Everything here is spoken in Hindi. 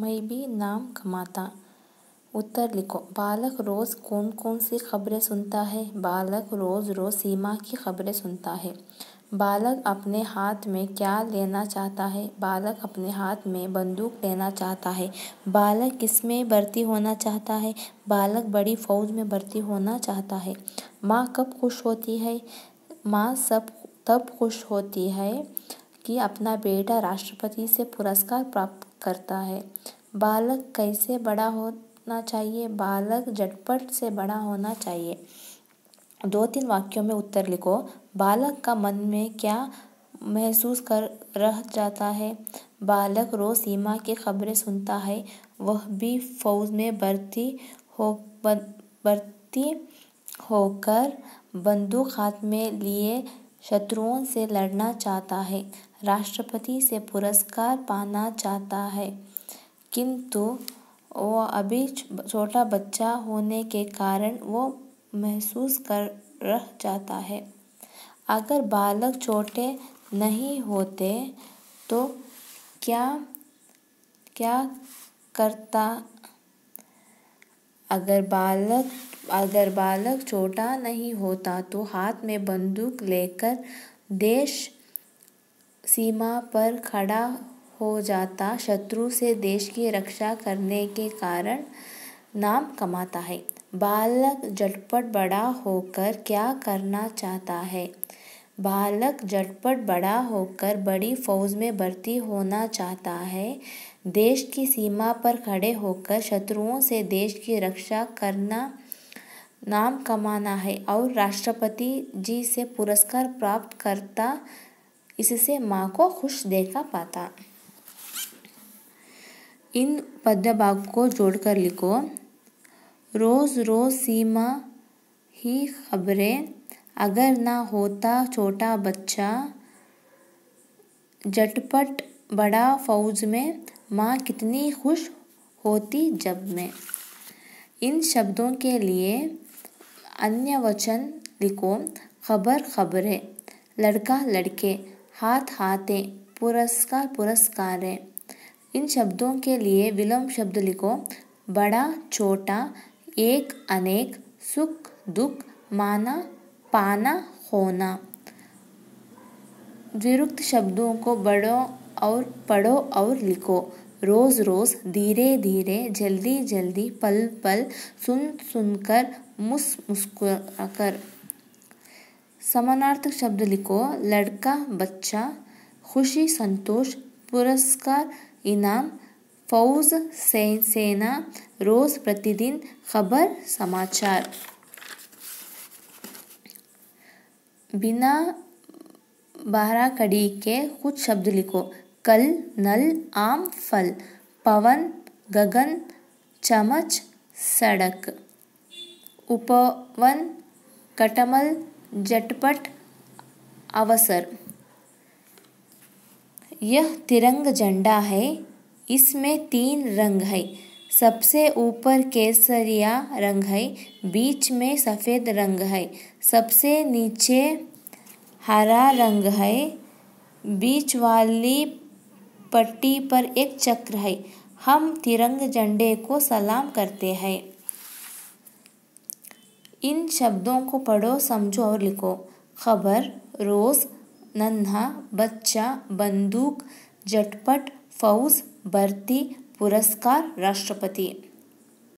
मैं भी नाम कमाता। उत्तर लिखो, बालक रोज कौन कौन सी खबरें सुनता है? बालक रोज रोज सीमा की खबरें सुनता है। बालक अपने हाथ में क्या लेना चाहता है? बालक अपने हाथ में बंदूक लेना चाहता है। बालक किसमें भर्ती होना चाहता है? बालक बड़ी फौज में भर्ती होना चाहता है। माँ कब खुश होती है? माँ सब, तब खुश होती है कि अपना बेटा राष्ट्रपति से पुरस्कार प्राप्त करता है। बालक कैसे बड़ा होना चाहिए? बालक झटपट से बड़ा होना चाहिए। दो तीन वाक्यों में उत्तर लिखो। बालक का मन में क्या महसूस कर रह जाता है? बालक रोज सीमा की खबरें सुनता है। वह भी फौज में भर्ती हो भर्ती होकर बंदूक हाथ में लिए शत्रुओं से लड़ना चाहता है, राष्ट्रपति से पुरस्कार पाना चाहता है। किंतु वो अभी छोटा बच्चा होने के कारण वो महसूस कर, रह जाता है। अगर बालक छोटे नहीं होते तो क्या क्या करता अगर बालक अगर बालक छोटा नहीं होता तो हाथ में बंदूक लेकर देश सीमा पर खड़ा हो जाता। शत्रु से देश की रक्षा करने के कारण नाम कमाता है। बालक झटपट बड़ा होकर क्या करना चाहता है? बालक झटपट बड़ा होकर बड़ी फौज में भर्ती होना चाहता है। देश की सीमा पर खड़े होकर शत्रुओं से देश की रक्षा करना नाम कमाना है और राष्ट्रपति जी से पुरस्कार प्राप्त करता, इससे माँ को खुश देखा पाता। इन पद्य भाग को जोड़कर लिखो रोज रोज सीमा ही खबरें अगर ना होता छोटा बच्चा, झटपट बड़ा फौज में, माँ कितनी खुश होती जब मैं। इन शब्दों के लिए अन्य वचन लिखो, खबर खबरें, लड़का लड़के, हाथ हाथे, पुरस्कार पुरस्कारें। इन शब्दों के लिए विलोम शब्द लिखो, बड़ा, छोटा, एक, अनेक, सुख, दुख, माना पाना होना। विरुक्त शब्दों को बढ़ो और पढ़ो और लिखो। रोज रोज धीरे धीरे जल्दी जल्दी पल पल सुन सुनकर मुस मुस्कुराकर। समानार्थक शब्द लिखो, लड़का, बच्चा, खुशी, संतोष, पुरस्कार, इनाम, फौज, से, सेना, रोज प्रतिदिन खबर, समाचार। बिना बारह कड़ी के कुछ शब्द लिखो। कल, नल, आम, फल, पवन, गगन, चमच, सड़क। उपवन, कटमल झटपट अवसर। यह तिरंग झंडा है, इसमें तीन रंग है। सबसे ऊपर केसरिया रंग है, बीच में सफ़ेद रंग है। सबसे नीचे हरा रंग है, बीच वाली पट्टी पर एक चक्र है। हम तिरंग झंडे को सलाम करते हैं। इन शब्दों को पढ़ो, समझो और लिखो। खबर, रोज़, नन्हा, बच्चा, बंदूक, झटपट, फौज, भर्ती पुरस्कार राष्ट्रपति।